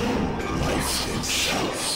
life itself.